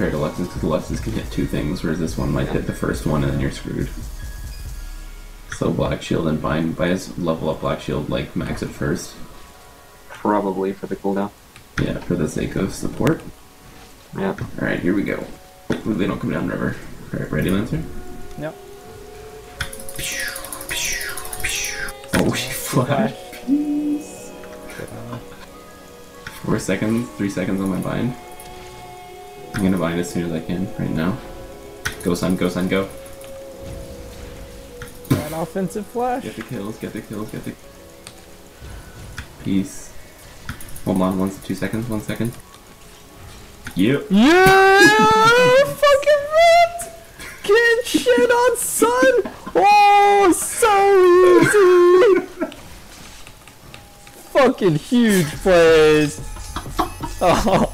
compared to Lux's because Lux's can hit two things, whereas this one might hit the first one and then you're screwed. So Black Shield and Bind by his level up Black Shield like max it first. Probably for the cooldown. Yeah, for the sake of support. Yeah. Alright, here we go. Ooh, they don't come down river. Alright, ready Lancer? Yep. Oh she flashed. Four seconds, three seconds on my bind. I'm gonna bind as soon as I can right now. Go sun, go sun, go. An offensive flash. Get the kills, get the kills, get the Peace. Hold on, one two seconds, one second. Yep. Yeah! fucking ripped! Get shit on sun! Oh, so easy! fucking huge plays! Oh,